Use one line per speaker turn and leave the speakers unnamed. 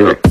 Yeah.